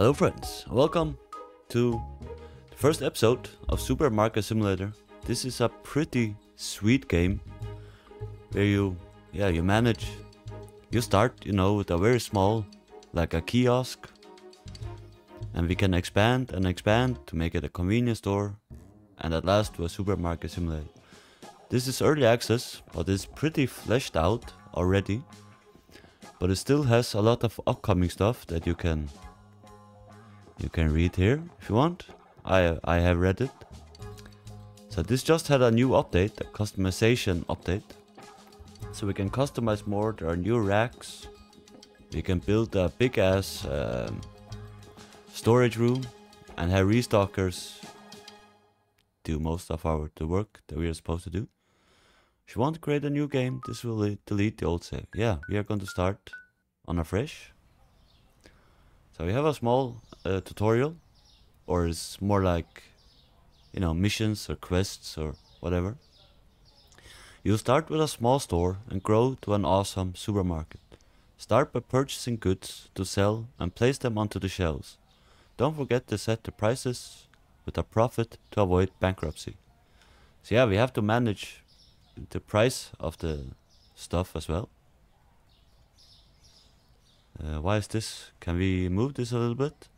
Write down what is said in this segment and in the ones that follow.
Hello friends, welcome to the first episode of Supermarket Simulator. This is a pretty sweet game where you, yeah, you manage, you start, you know, with a very small, like a kiosk, and we can expand and expand to make it a convenience store, and at last to a supermarket simulator. This is early access, but it's pretty fleshed out already, but it still has a lot of upcoming stuff that you can you can read here if you want. I I have read it. So this just had a new update, a customization update. So we can customize more. There are new racks. We can build a big ass um, storage room and have restockers do most of our the work that we are supposed to do. If you want to create a new game, this will delete the old save. Yeah, we are going to start on a fresh. So we have a small uh, tutorial, or it's more like, you know, missions or quests or whatever. You start with a small store and grow to an awesome supermarket. Start by purchasing goods to sell and place them onto the shelves. Don't forget to set the prices with a profit to avoid bankruptcy. So yeah, we have to manage the price of the stuff as well. Uh, why is this? Can we move this a little bit?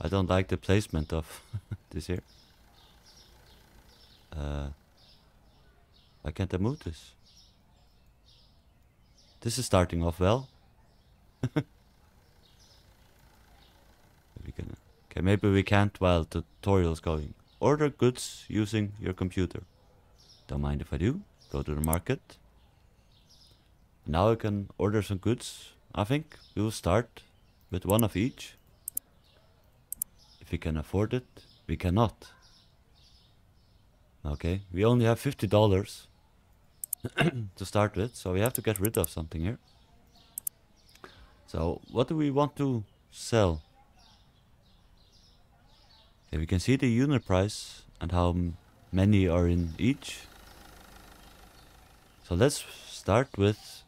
I don't like the placement of this here. Uh, why can't I move this? This is starting off well. okay, maybe we can't while the tutorial's going. Order goods using your computer. Don't mind if I do. Go to the market. Now I can order some goods. I think we will start with one of each. We can afford it, we cannot. Okay, we only have $50 to start with, so we have to get rid of something here. So, what do we want to sell? Okay, we can see the unit price and how many are in each. So let's start with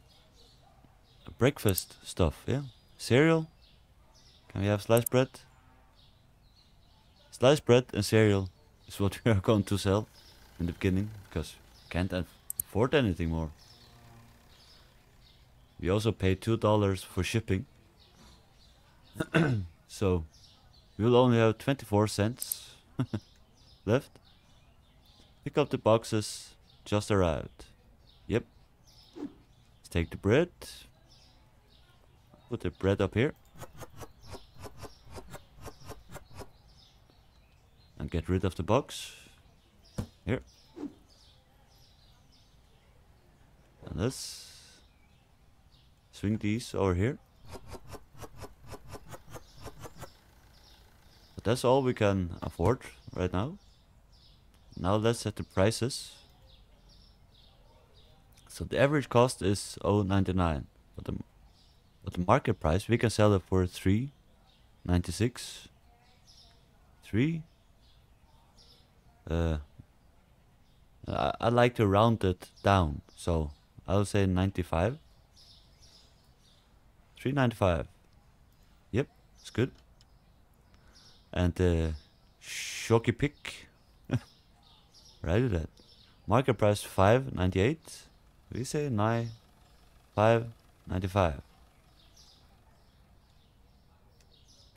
breakfast stuff, yeah? Cereal. Can we have sliced bread? Sliced bread and cereal is what we are going to sell in the beginning because we can't afford anything more. We also pay two dollars for shipping. so we will only have 24 cents left. Pick up the boxes just arrived. Yep. Let's take the bread. Put the bread up here. Get rid of the box. Here. And let's swing these over here. But that's all we can afford right now. Now let's set the prices. So the average cost is 0.99, but the but the market price we can sell it for 3.96. 3. Uh, I, I like to round it down, so I'll say 95. 395. Yep, it's good. And uh, Chocopic. right that. Market price 598. We say 9 595.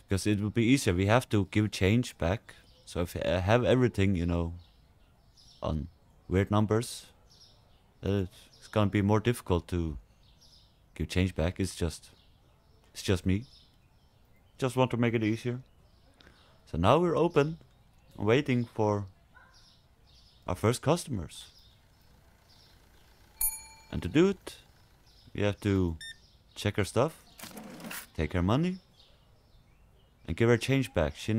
Because it would be easier. We have to give change back. So if I have everything, you know, on weird numbers, uh, it's gonna be more difficult to give change back. It's just, it's just me. Just want to make it easier. So now we're open, waiting for our first customers. And to do it, we have to check her stuff, take her money, and give her change back. She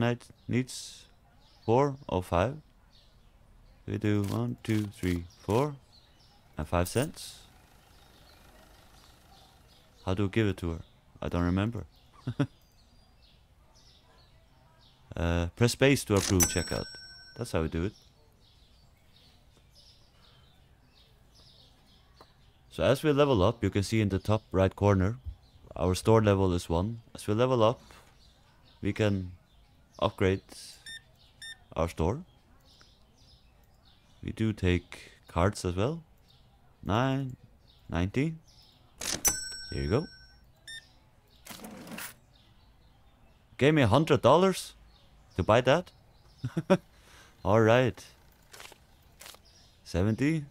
needs four or five. We do one, two, three, four, and five cents. How do we give it to her? I don't remember. uh, press space to approve checkout. That's how we do it. So as we level up, you can see in the top right corner our store level is 1. As we level up, we can upgrade our store. We do take cards as well. 9, 19. There you go. Gave me a hundred dollars to buy that. Alright. 70,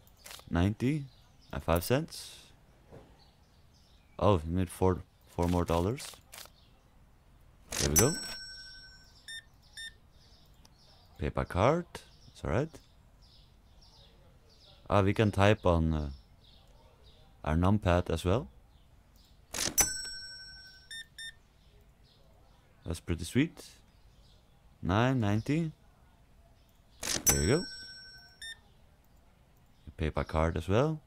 90, and 5 cents. Oh, you need four, four more dollars. There we go. By card. It's alright. Ah, we can type on uh, our numpad as well. That's pretty sweet. 990. There you go. You pay by card as well.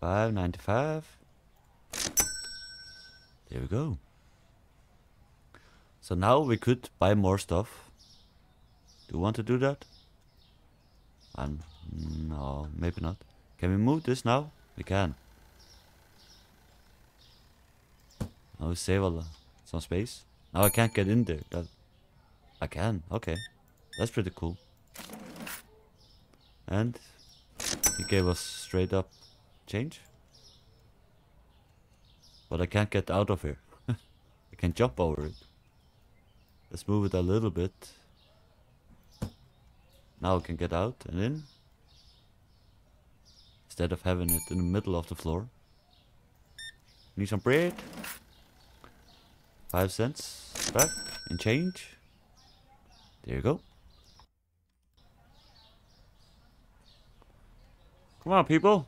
595. There we go. So now we could buy more stuff. Do you want to do that? And no, maybe not. Can we move this now? We can. We save the, some space. Now I can't get in there. That I can. Okay, that's pretty cool. And he gave us straight up change. But I can't get out of here. I can jump over it. Let's move it a little bit. Now I can get out and in. Instead of having it in the middle of the floor. Need some bread. Five cents back in change. There you go. Come on, people.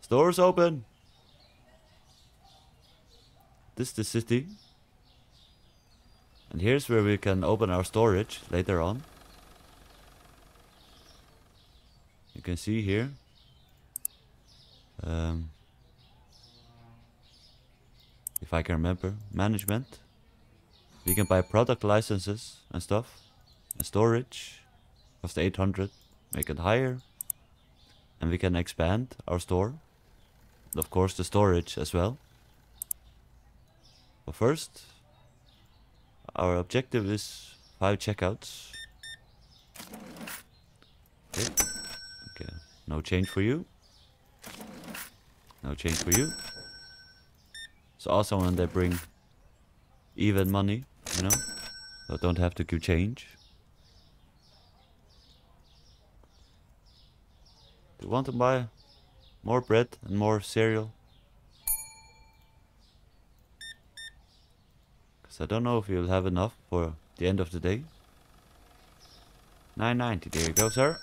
Store's open. This is the city. And here's where we can open our storage later on. You can see here. Um, if I can remember, management. We can buy product licenses and stuff. And storage. of the 800. Make it higher. And we can expand our store. and Of course the storage as well. But first, our objective is 5 checkouts. Okay. No change for you. No change for you. It's awesome when they bring even money, you know? So don't have to give change. Do you want to buy more bread and more cereal? Because I don't know if you'll have enough for the end of the day. 990, there you go, sir.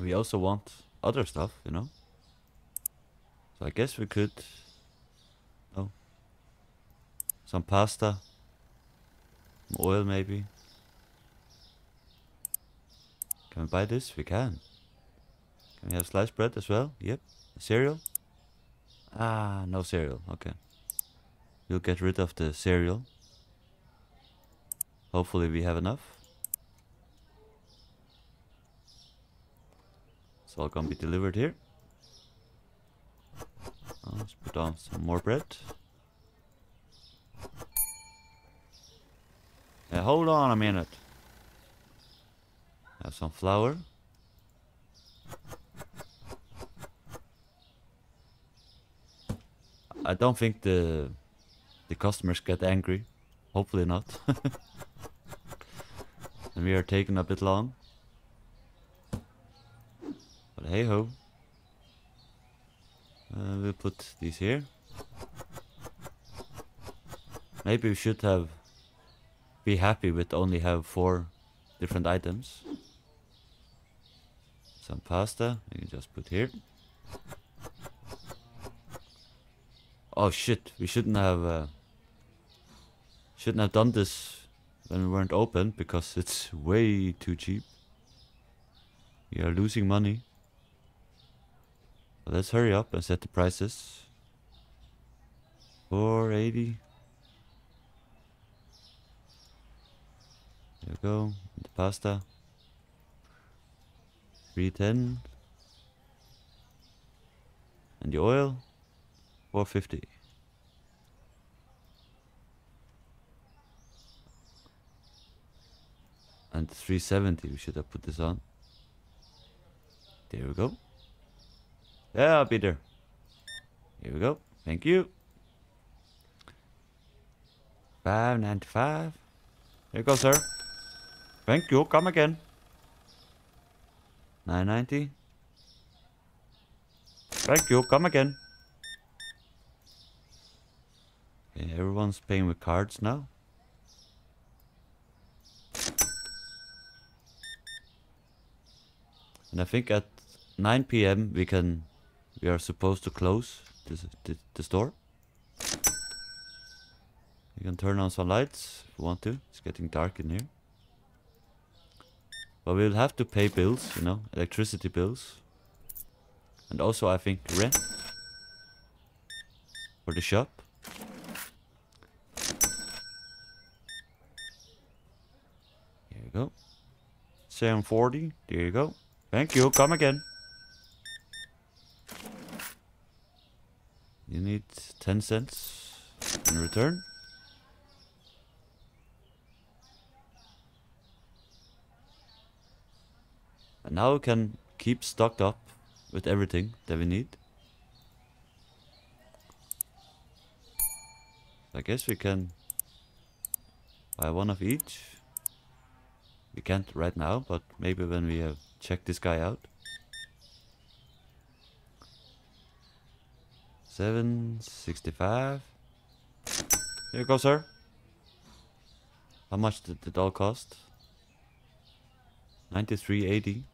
We also want other stuff, you know? So I guess we could... Oh. Some pasta. Some oil maybe. Can we buy this? We can. Can we have sliced bread as well? Yep. Cereal? Ah, no cereal. Okay. We'll get rid of the cereal. Hopefully we have enough. All gonna be delivered here. Oh, let's put on some more bread. Yeah, hold on a minute. Have some flour. I don't think the the customers get angry. Hopefully not. and we are taking a bit long. Hey ho. Uh, we'll put these here. Maybe we should have be happy with only have four different items. Some pasta, you can just put here. Oh shit, we shouldn't have uh, shouldn't have done this when we weren't open because it's way too cheap. We are losing money. Let's hurry up and set the prices. 480. There we go. The pasta. 310. And the oil, 450. And 370, we should have put this on. There we go. Yeah, I'll be there. Here we go. Thank you. 595. Here you go, sir. Thank you. Come again. 990. Thank you. Come again. Okay, everyone's paying with cards now. And I think at 9 p.m. we can, we are supposed to close this, the, the store. You can turn on some lights if you want to. It's getting dark in here. But we'll have to pay bills, you know, electricity bills. And also I think rent for the shop. Here you go. 740, there you go. Thank you, come again. You need 10 cents in return. And now we can keep stocked up with everything that we need. I guess we can buy one of each. We can't right now, but maybe when we have checked this guy out. 765. Here you go, sir. How much did it all cost? 93.80.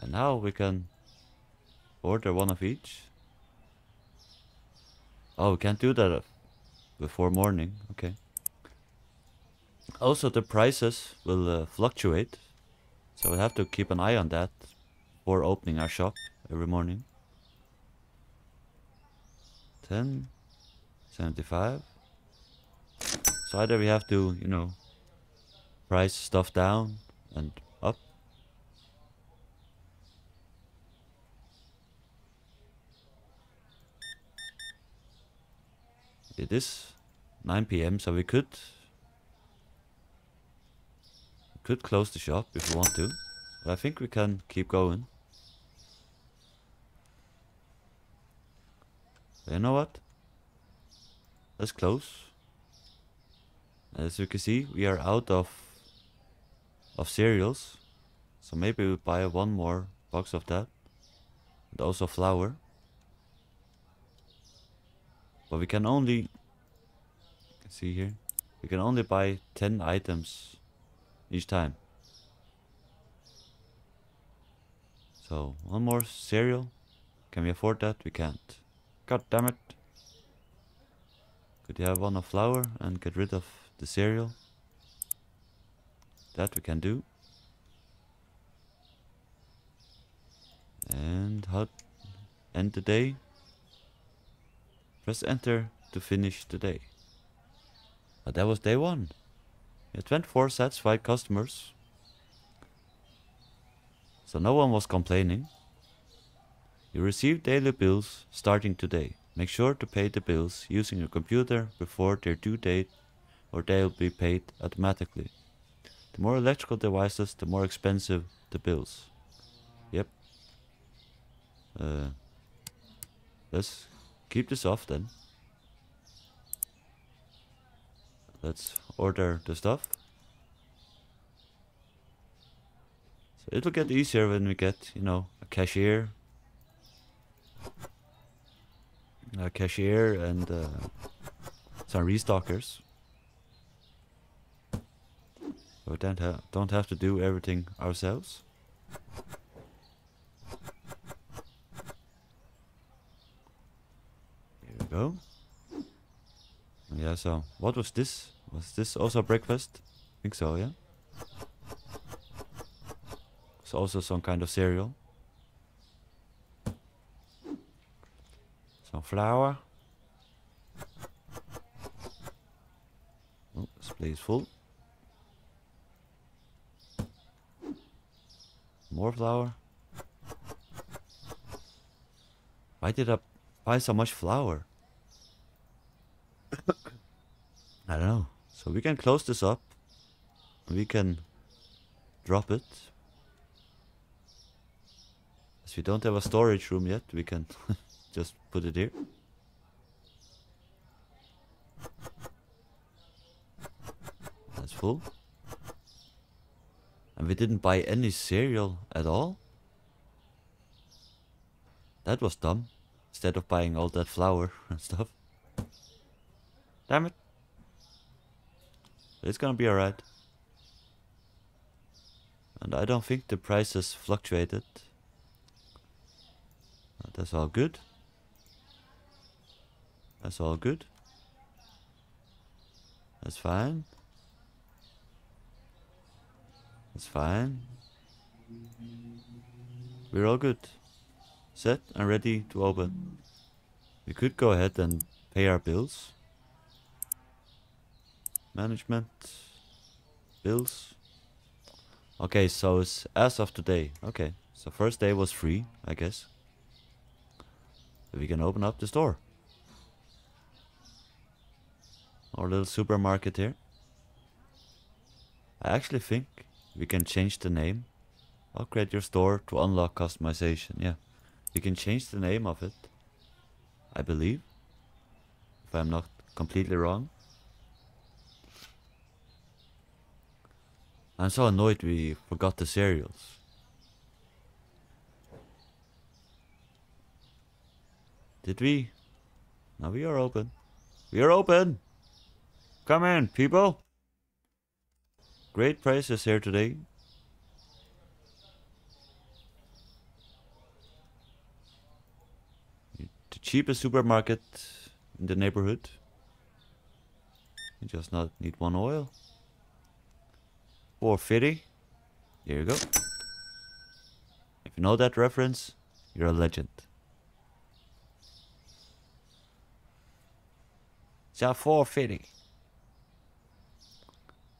And now we can order one of each. Oh, we can't do that before morning. Okay. Also, the prices will uh, fluctuate. So we have to keep an eye on that before opening our shop every morning. 10, 75. So either we have to, you know, price stuff down and up. It is 9 p.m. so we could could close the shop if we want to. But I think we can keep going. But you know what? Let's close. As you can see, we are out of of cereals. So maybe we'll buy one more box of that. And also flour. But we can only see here. We can only buy 10 items each time. So, one more cereal. Can we afford that? We can't. God damn it. Could you have one of flour and get rid of the cereal? That we can do. And how end the day? Press enter to finish the day. But that was day one. Had 24 satisfied customers. So no one was complaining. You receive daily bills starting today. Make sure to pay the bills using your computer before their due date or they'll be paid automatically. The more electrical devices, the more expensive the bills. Yep. Uh, let's keep this off then. Let's order the stuff. So it'll get easier when we get, you know, a cashier. A cashier and uh, some restockers. We don't, ha don't have to do everything ourselves. Here we go. Yeah, so what was this? Was this also breakfast? I think so, yeah. It's also some kind of cereal. Some flour. Oh, this place is full. More flour. Why did I buy so much flour? I don't know. So we can close this up. We can drop it. As we don't have a storage room yet, we can just put it here. That's full. And we didn't buy any cereal at all? That was dumb. Instead of buying all that flour and stuff. Damn it. It's gonna be alright. And I don't think the prices fluctuated. That's all good. That's all good. That's fine. That's fine. We're all good. Set and ready to open. We could go ahead and pay our bills. Management. Bills. Okay, so it's as of today. Okay, so first day was free, I guess. we can open up the store. Our little supermarket here. I actually think we can change the name. Upgrade your store to unlock customization. Yeah, you can change the name of it. I believe. If I'm not completely wrong. I'm so annoyed we forgot the cereals. Did we? Now we are open. We are open! Come in, people! Great prices here today. The cheapest supermarket in the neighborhood. You just not need one oil. 450. Here you go. If you know that reference, you're a legend. It's 450.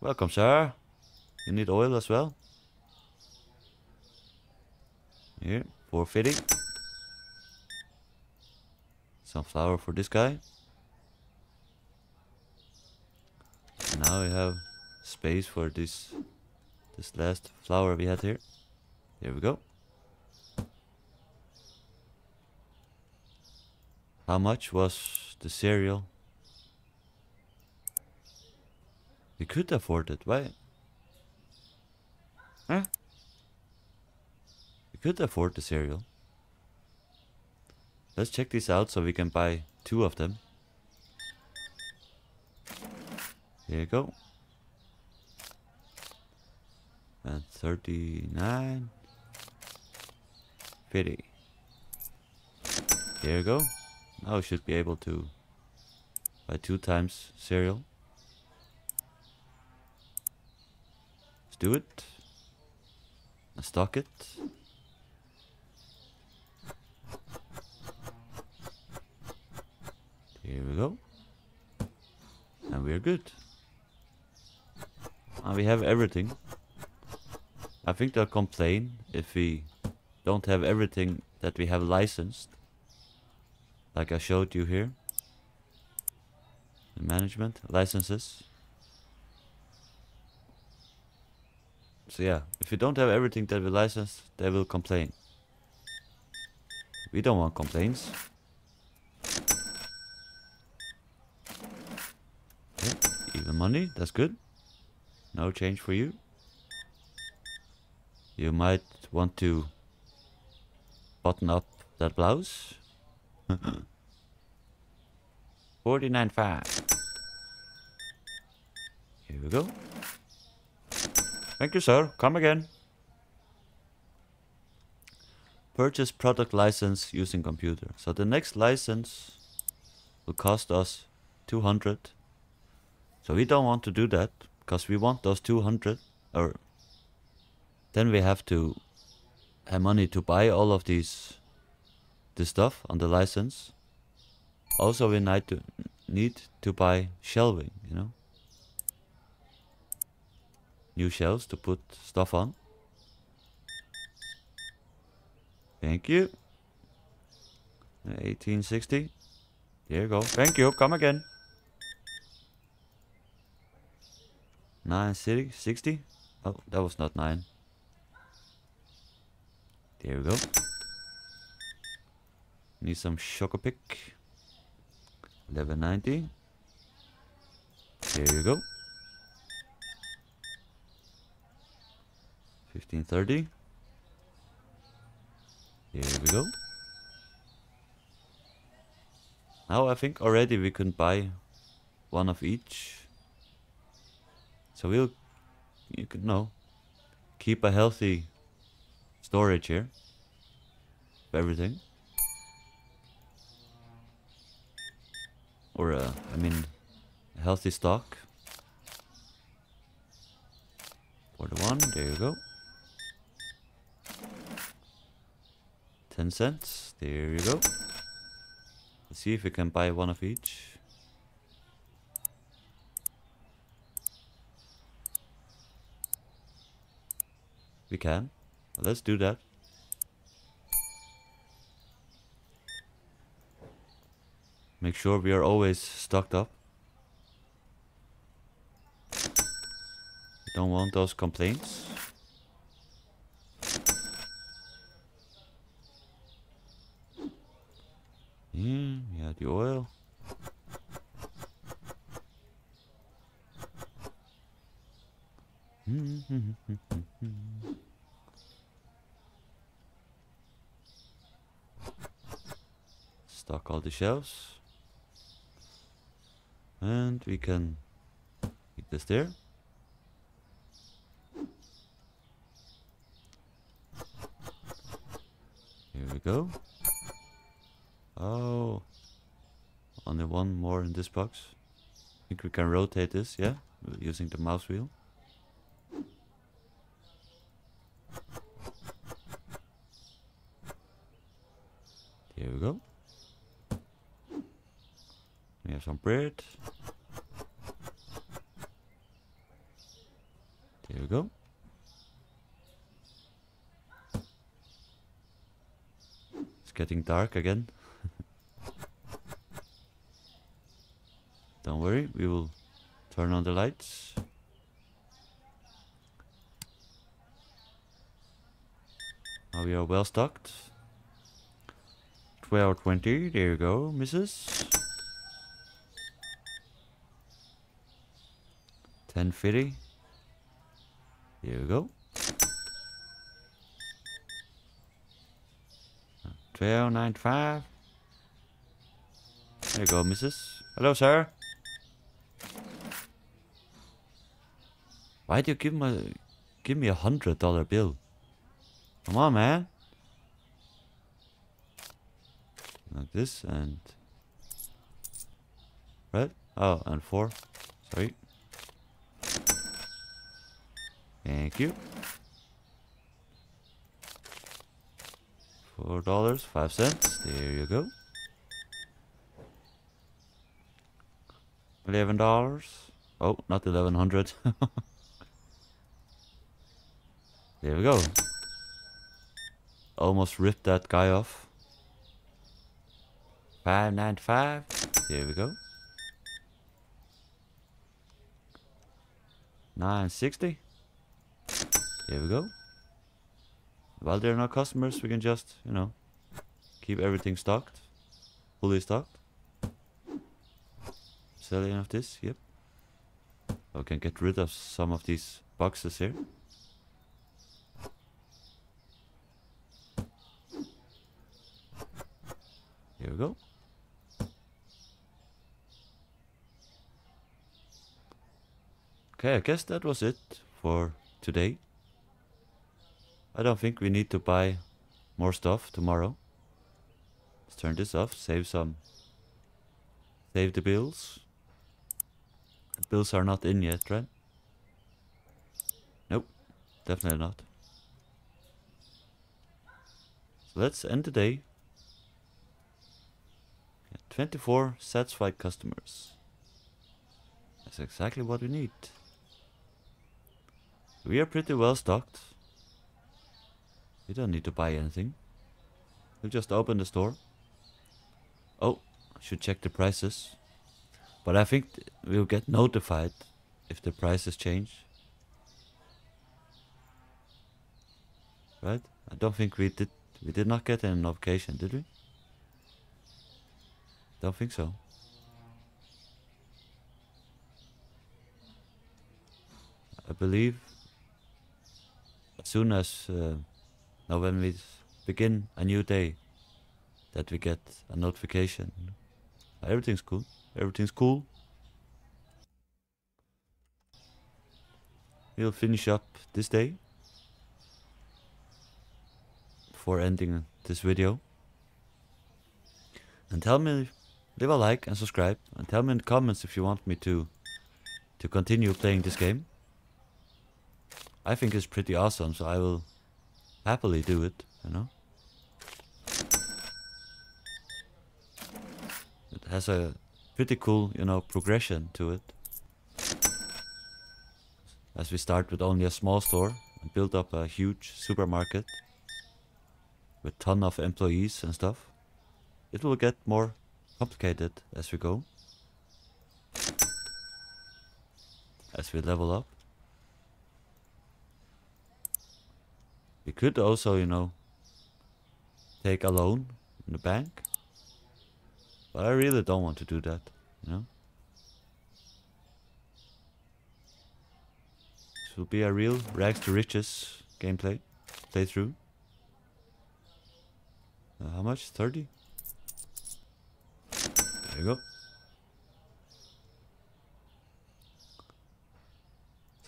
Welcome, sir. You need oil as well? Here, 450. Some flour for this guy. Now we have space for this this last flower we had here. There we go. How much was the cereal? We could afford it, why? Huh? We could afford the cereal. Let's check this out so we can buy two of them. Here you go and 39 50 there you go. Now we should be able to buy two times cereal. Let's do it. And stock it. Here we go. And we're good. And we have everything I think they'll complain if we don't have everything that we have licensed. Like I showed you here. The management, licenses. So yeah, if you don't have everything that we licensed, they will complain. We don't want complaints. Okay, even money, that's good. No change for you you might want to button up that blouse. 49.5. Here we go. Thank you, sir. Come again. Purchase product license using computer. So the next license will cost us 200. So we don't want to do that because we want those 200 or then we have to have money to buy all of these this stuff on the license. Also, we need to need to buy shelving, you know, new shelves to put stuff on. Thank you. 1860. Here you go. Thank you. Come again. 9 city 60. Oh, that was not 9. There we go. Need some Chocopic. 1190. There you go. 1530. Here we go. Now I think already we can buy one of each. So we'll, you can know, keep a healthy storage here everything. Or, uh, I mean, healthy stock. For the one, there you go. 10 cents, there you go. Let's see if we can buy one of each. We can. Let's do that. Make sure we are always stocked up. Don't want those complaints. Yeah, yeah, the oil. Hmm, hmm, Stock all the shelves. And we can keep this there. Here we go. Oh. Only one more in this box. I think we can rotate this, yeah? Using the mouse wheel. Here we go. We have some bread. There we go. It's getting dark again. Don't worry, we will turn on the lights. Now we are well stocked. 1220, there you go, missus. 1050. Here we go. 1295. There you go, missus. Hello, sir. Why do you give me give me a hundred dollar bill? Come on, man. Like this and red. Oh, and four. Sorry. Thank you. Four dollars, five cents. There you go. Eleven dollars. Oh, not eleven hundred. there we go. Almost ripped that guy off. Five ninety five. There we go. Nine sixty. There we go. While there are no customers, we can just, you know, keep everything stocked. Fully stocked. Sell of this, yep. We can get rid of some of these boxes here. Here we go. Okay, I guess that was it for today. I don't think we need to buy more stuff tomorrow. Let's turn this off, save some. Save the bills. The bills are not in yet, right? Nope, definitely not. So let's end the day. 24 satisfied customers. That's exactly what we need. We are pretty well stocked. We don't need to buy anything. We'll just open the store. Oh, I should check the prices. But I think we'll get notified if the prices change. Right? I don't think we did. We did not get any notification, did we? Don't think so. I believe as soon as uh, now when we begin a new day that we get a notification. Everything's cool. Everything's cool. We'll finish up this day before ending this video. And tell me, leave a like and subscribe, and tell me in the comments if you want me to to continue playing this game. I think it's pretty awesome, so I will happily do it. You know. It has a pretty cool, you know, progression to it. As we start with only a small store and build up a huge supermarket with ton of employees and stuff. It will get more complicated as we go. As we level up. We could also, you know, take a loan in the bank. But I really don't want to do that, you know? This will be a real rags to riches gameplay playthrough. Uh, how much? 30? There you go.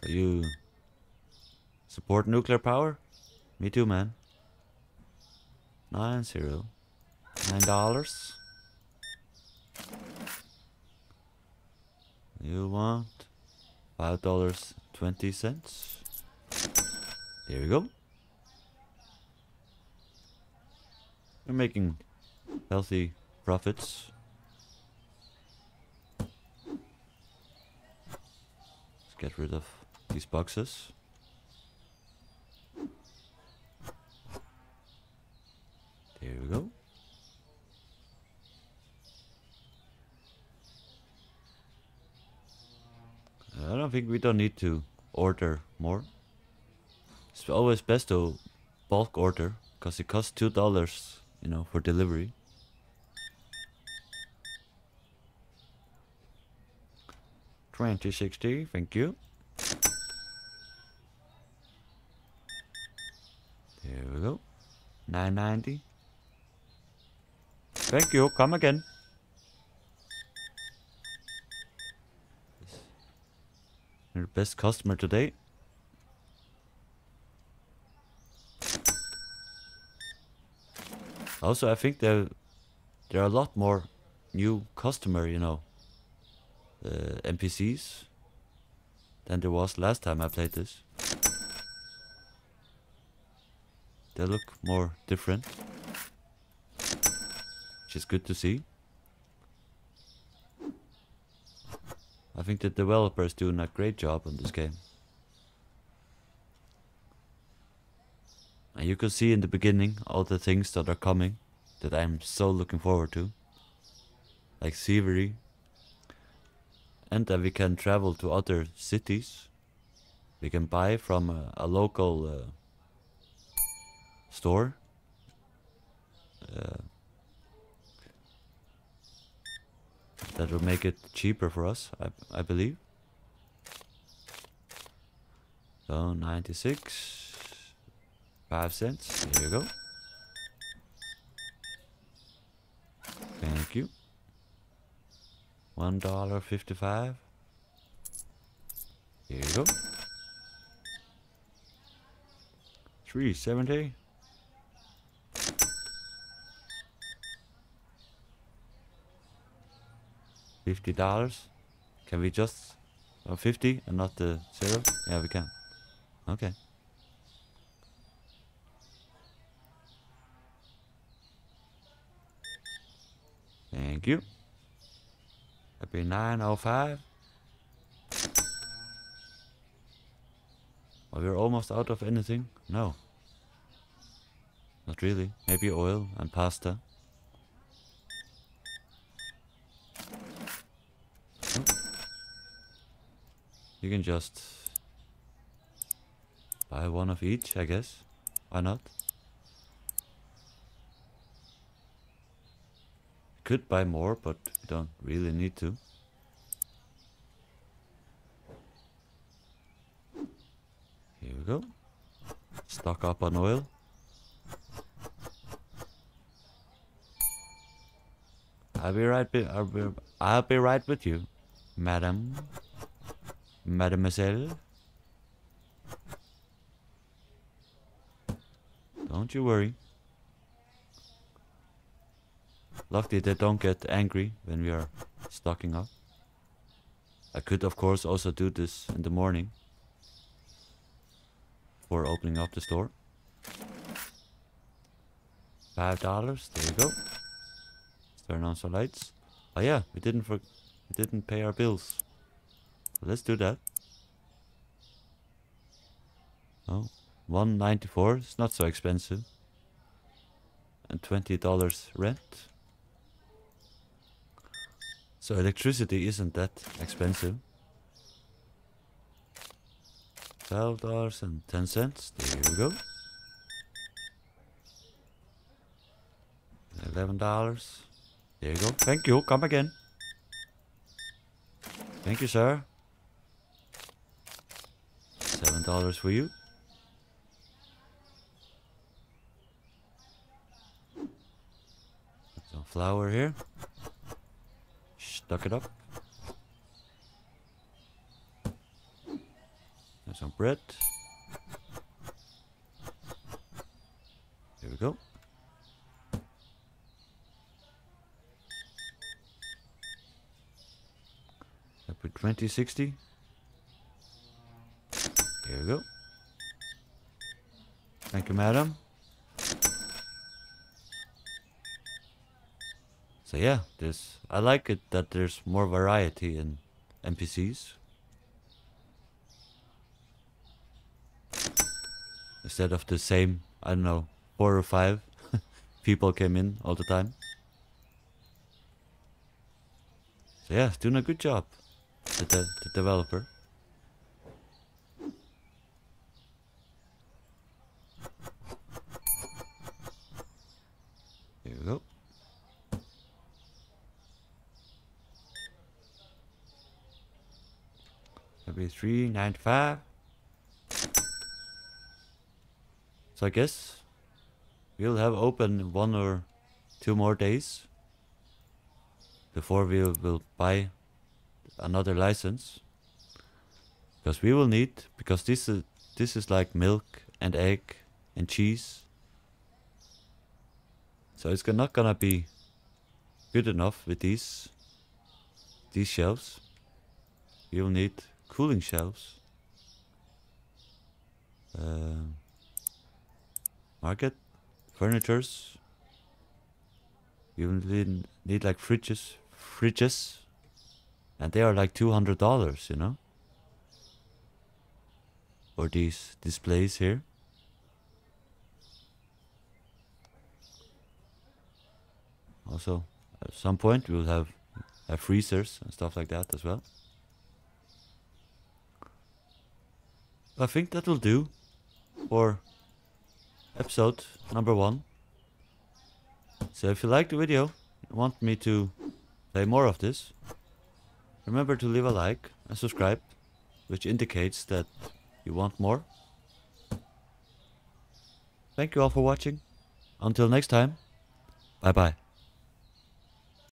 So you support nuclear power? Me too, man. Nine zero. Nine dollars. You want five dollars twenty cents? There we go. We're making healthy profits. Let's get rid of these boxes. There we go. I don't think we don't need to order more. It's always best to bulk order because it costs two dollars, you know, for delivery. Twenty sixty, thank you. There we go. Nine ninety. Thank you. Come again. Your best customer today. Also, I think there there are a lot more new customer, you know, uh, NPCs than there was last time I played this. They look more different, which is good to see. I think the developer is doing a great job on this game. And you can see in the beginning all the things that are coming that I'm so looking forward to. Like Thievery. And that we can travel to other cities. We can buy from a, a local uh, store. Uh, that will make it cheaper for us, I, I believe. So 96, 5 cents, here you go. Thank you. One dollar fifty-five. Here you go. Three seventy. Fifty dollars. Can we just oh, fifty and not the zero? Yeah, we can. Okay. Thank you. Happy 905. Are we're almost out of anything? No. Not really. Maybe oil and pasta. You can just buy one of each, I guess. Why not? Could buy more, but don't really need to. Here we go. Stock up on oil. I'll be right. Be, I'll, be, I'll be right with you, madam, mademoiselle. Don't you worry. Luckily they don't get angry when we are stocking up. I could of course also do this in the morning before opening up the store. Five dollars, there you go. Turn on some lights. Oh yeah, we didn't for we didn't pay our bills. So let's do that. Oh, 194 It's not so expensive. And $20 rent. So electricity isn't that expensive. Twelve dollars and ten cents. There you go. Eleven dollars. There you go. Thank you. Come again. Thank you, sir. Seven dollars for you. Some flour here. Stuck it up. And some bread. There we go. I put 2060. There we go. Thank you, madam. So yeah, this I like it that there's more variety in NPCs. Instead of the same, I don't know, four or five people came in all the time. So yeah, doing a good job, the, de the developer. Here we go. That'll be three ninety five. So I guess we'll have open one or two more days before we will buy another license. Because we will need because this is this is like milk and egg and cheese. So it's not gonna be good enough with these these shelves. You'll need cooling shelves. Uh, market, furnitures. You need, need like fridges, fridges, and they are like two hundred dollars, you know. Or these displays here. Also, at some point we'll have, have freezers and stuff like that as well. I think that will do for episode number one. So if you like the video and want me to play more of this, remember to leave a like and subscribe, which indicates that you want more. Thank you all for watching. Until next time, bye bye.